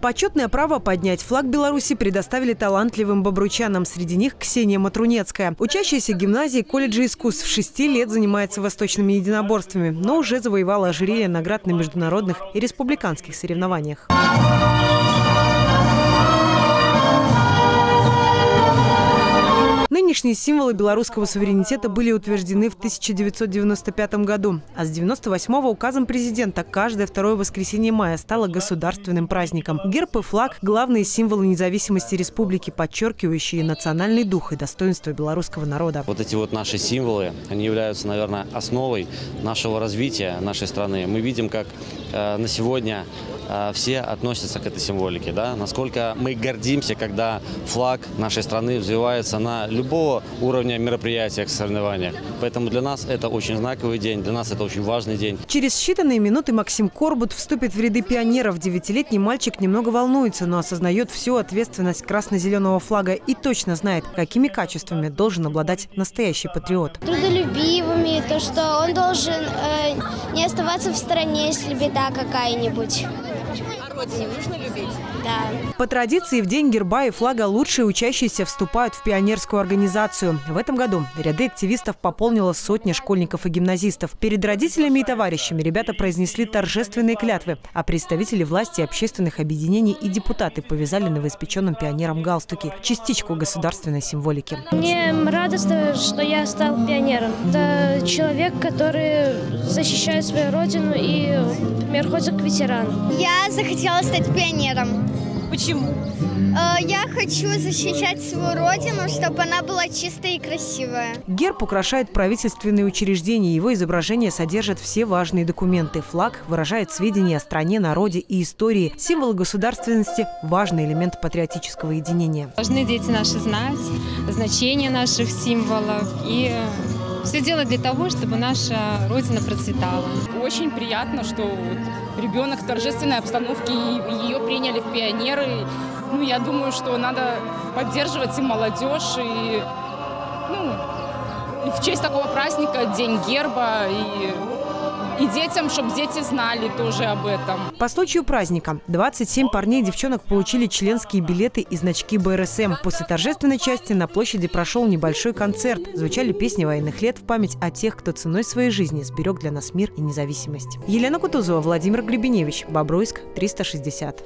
Почетное право поднять флаг Беларуси предоставили талантливым бобручанам. Среди них Ксения Матрунецкая. Учащаяся гимназии колледжа искусств в шести лет занимается восточными единоборствами, но уже завоевала ожерелье наград на международных и республиканских соревнованиях. Нынешние символы белорусского суверенитета были утверждены в 1995 году, а с 98-го указом президента каждое второе воскресенье мая стало государственным праздником. Герб и флаг – главные символы независимости республики, подчеркивающие национальный дух и достоинство белорусского народа. Вот эти вот наши символы, они являются, наверное, основой нашего развития нашей страны. Мы видим, как э, на сегодня все относятся к этой символике, да? насколько мы гордимся, когда флаг нашей страны взвивается на любого уровня мероприятиях, соревнованиях. Поэтому для нас это очень знаковый день, для нас это очень важный день. Через считанные минуты Максим Корбут вступит в ряды пионеров. Девятилетний мальчик немного волнуется, но осознает всю ответственность красно-зеленого флага и точно знает, какими качествами должен обладать настоящий патриот. Трудолюбивыми, то, что он должен э, не оставаться в стороне, если беда какая-нибудь. А родине нужно любить? Да. По традиции в день герба и флага лучшие учащиеся вступают в пионерскую организацию. В этом году ряды активистов пополнила сотни школьников и гимназистов. Перед родителями и товарищами ребята произнесли торжественные клятвы, а представители власти, общественных объединений и депутаты повязали новоиспеченным пионерам галстуки – частичку государственной символики. Мне радостно, что я стал пионером. Это человек, который защищает свою родину и, например, ходит к ветерану. Я захотела стать пионером. Почему? Э, Я хочу защищать свою родину, чтобы она была чистая и красивая. Герб украшает правительственные учреждения. Его изображение содержит все важные документы. Флаг выражает сведения о стране, народе и истории. Символ государственности – важный элемент патриотического единения. Должны дети наши знать значение наших символов и все делать для того, чтобы наша Родина процветала. Очень приятно, что вот ребенок в торжественной обстановке, и ее приняли в пионеры. Ну, я думаю, что надо поддерживать и молодежь, и, ну, и в честь такого праздника День герба, и и детям, чтобы дети знали тоже об этом. По случаю праздника 27 парней и девчонок получили членские билеты и значки БРСМ. После торжественной части на площади прошел небольшой концерт. Звучали песни военных лет в память о тех, кто ценой своей жизни сберег для нас мир и независимость. Елена Кутузова, Владимир Глебеневич, Бобруйск, 360.